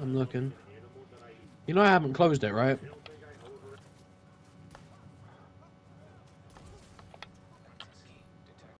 I'm looking. You know I haven't closed it, right?